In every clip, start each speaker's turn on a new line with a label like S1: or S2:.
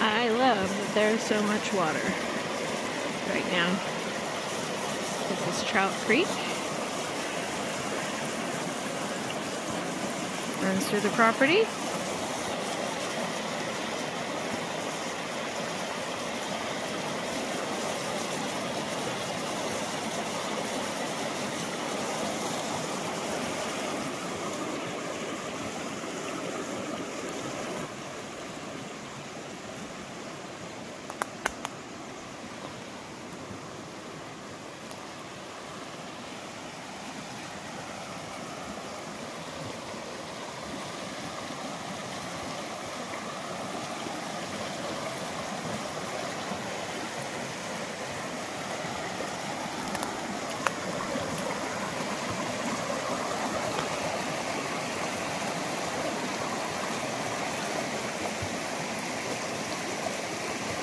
S1: I love that there's so much water right now. This is Trout Creek. Runs through the property.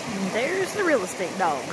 S1: And there's the real estate dog.